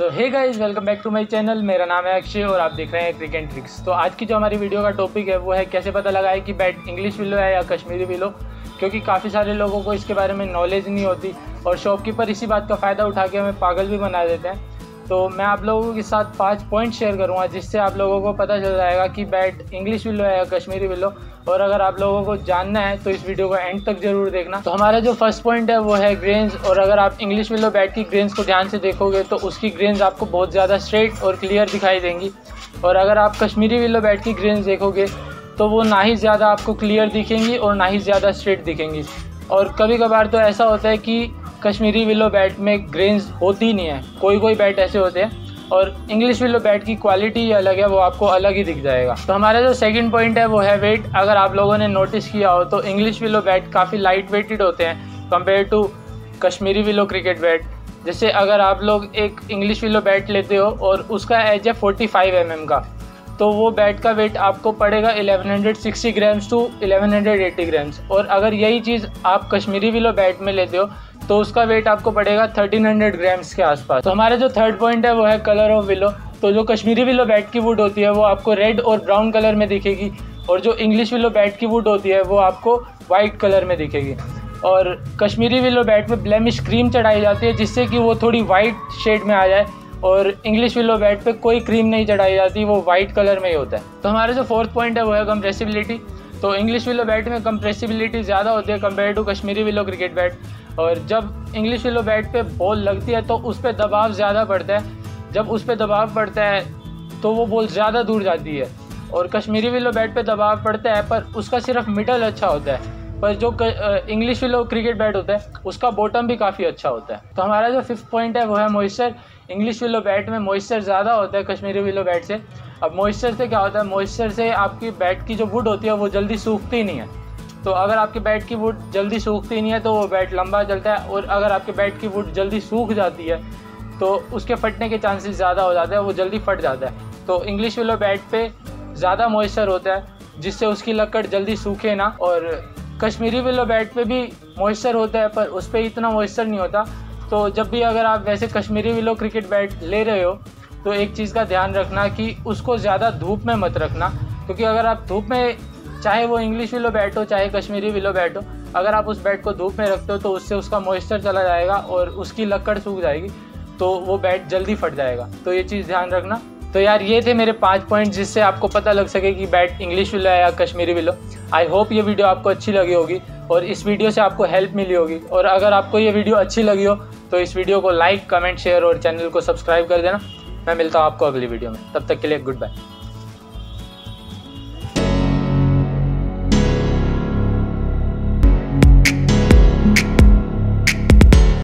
तो hey guys welcome back to my channel मेरा नाम है अक्षय और आप देख रहे हैं क्रिकेट ट्रिक्स तो आज की जो हमारी वीडियो का टॉपिक है, वो है कैसे पता लगाए कि बैट इंग्लिश विलो है या कश्मीरी विलो क्योंकि काफ़ी सारे लोगों को इसके बारे में नॉलेज नहीं होती और शॉपकीपर इसी बात का फ़ायदा उठा के हमें पागल भी बना देते हैं। तो मैं आप लोगों के साथ पाँच पॉइंट शेयर करूँगा, जिससे आप लोगों को पता चल जाएगा कि बैट इंग्लिश विलो है या कश्मीरी विलो और अगर आप लोगों को जानना है तो इस वीडियो को एंड तक ज़रूर देखना। तो हमारा जो फ़र्स्ट पॉइंट है, वो है ग्रेन्स और अगर आप इंग्लिश विलो बैट की ग्रेन्स को ध्यान से देखोगे तो उसकी ग्रेन्स आपको बहुत ज़्यादा स्ट्रेट और क्लियर दिखाई देंगी। और अगर आप कश्मीरी विलो बैट की ग्रेन्स देखोगे तो वो ना ही ज़्यादा आपको क्लियर दिखेंगी और ना ही ज़्यादा स्ट्रेट दिखेंगी। और कभी कभार तो ऐसा होता है कि कश्मीरी विलो बैट में ग्रेन्स होती नहीं है। कोई कोई बैट ऐसे होते हैं और इंग्लिश विलो बैट की क्वालिटी ही अलग है, वो आपको अलग ही दिख जाएगा। तो हमारा जो सेकंड पॉइंट है, वो है वेट अगर आप लोगों ने नोटिस किया हो तो इंग्लिश विलो बैट काफ़ी लाइट वेटेड होते हैं compare to Kashmiri willow cricket bat. जैसे अगर आप लोग एक इंग्लिश विलो बैट लेते हो और उसका एज है फोर्टी फाइव एम का तो वो बैट का वेट आपको पड़ेगा 1160 ग्राम्स टू 1180 ग्राम्स और अगर यही चीज़ आप कश्मीरी विलो बैट में लेते हो तो उसका वेट आपको पड़ेगा 1300 ग्राम्स के आसपास। तो हमारा जो थर्ड पॉइंट है, वो है कलर ऑफ़ विलो तो जो कश्मीरी विलो बैट की वुड होती है, वो आपको रेड और ब्राउन कलर में दिखेगी। और जो इंग्लिश विलो बैट की वुड होती है, वो आपको वाइट कलर में दिखेगी। और कश्मीरी विलो बैट में ब्लेमिश क्रीम चढ़ाई जाती है, जिससे कि वो थोड़ी वाइट शेड में आ जाए। और इंग्लिश विलो बैट पे कोई क्रीम नहीं चढ़ाई जाती, वो वाइट कलर में ही होता है। तो हमारा जो फोर्थ पॉइंट है, वो है कंप्रेसिबिलिटी तो इंग्लिश विलो बैट में कंप्रेसिबिलिटी ज़्यादा होती है compare to Kashmiri willow cricket bat और जब इंग्लिश विलो बैट पे बॉल लगती है तो उस पर दबाव ज़्यादा पड़ता है। जब उस पर दबाव पड़ता है तो वो बॉल ज़्यादा दूर जाती है। और कश्मीरी विलो बैट पे दबाव पड़ता है, पर उसका सिर्फ़ मिडल अच्छा होता है। पर जो इंग्लिश विलो क्रिकेट बैट होता है, उसका बॉटम भी काफ़ी अच्छा होता है। तो हमारा जो फिफ्थ पॉइंट है, वो है मॉइस्चर। इंग्लिश विलो बैट में मॉइस्चर ज़्यादा होता है कश्मीरी विलो बैट से। अब मॉइस्चर से क्या होता है? मॉइस्चर से आपकी बैट की जो वुड होती है, वो जल्दी सूखती नहीं है। तो अगर आपके बैट की वुड जल्दी सूखती नहीं है तो वो बैट लंबा चलता है, और अगर आपके बैट की वुड जल्दी सूख जाती है तो उसके फटने के चांसेस ज़्यादा हो जाते हैं, वो जल्दी फट जाता है। तो इंग्लिश विलो बैट पे ज़्यादा मॉइस्चर होता है, जिससे उसकी लकड़ जल्दी सूखे ना, और कश्मीरी विलो बैट पे भी मॉइस्चर होता है, पर उस पर इतना मॉइस्चर नहीं होता। तो जब भी अगर आप वैसे कश्मीरी विलो क्रिकेट बैट ले रहे हो तो एक चीज़ का ध्यान रखना कि उसको ज़्यादा धूप में मत रखना, क्योंकि अगर आप धूप में चाहे वो इंग्लिश विलो बैट हो चाहे कश्मीरी विलो बैट हो अगर आप उस बैट को धूप में रखते हो तो उससे उसका मॉइस्चर चला जाएगा और उसकी लकड़ सूख जाएगी तो वो बैट जल्दी फट जाएगा। तो ये चीज़ ध्यान रखना। तो यार, ये थे मेरे पाँच पॉइंट जिससे आपको पता लग सके कि बैट इंग्लिश विलो है या कश्मीरी विलो आई होप ये वीडियो आपको अच्छी लगी होगी और इस वीडियो से आपको हेल्प मिली होगी। और अगर आपको ये वीडियो अच्छी लगी हो तो इस वीडियो को लाइक कमेंट शेयर और चैनल को सब्सक्राइब कर देना। मैं मिलता हूँ आपको अगली वीडियो में। तब तक के लिए गुड बाय